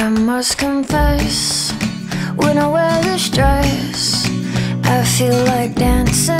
I must confess, when I wear this dress, I feel like dancing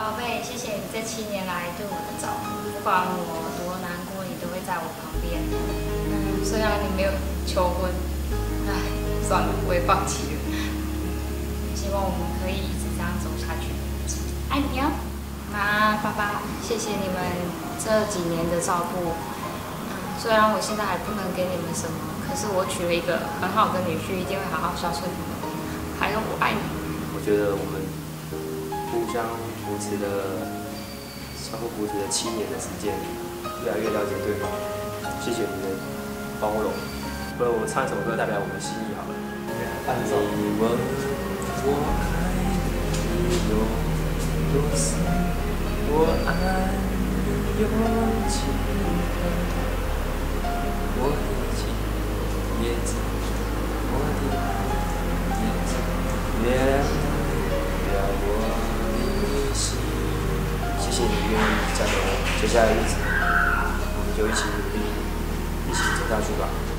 宝贝，谢谢你这七年来对我的照顾，不管我多难过，你都会在我旁边。嗯，虽然你没有求婚，唉，算了，我也放弃了。希望我们可以一直这样走下去。爱你哦，妈，爸爸，谢谢你们这几年的照顾。嗯，虽然我现在还不能给你们什么，可是我娶了一个很好的女婿，一定会好好孝顺你们。还有，我爱你。我觉得我们互相扶持的、相互扶持的七年的时间，越来越了解对方。谢谢你的包容。不如我唱一首歌代表我们心意好了。你问我爱你有多深，我爱你有在一起，我们就一起努力，一起走下去吧。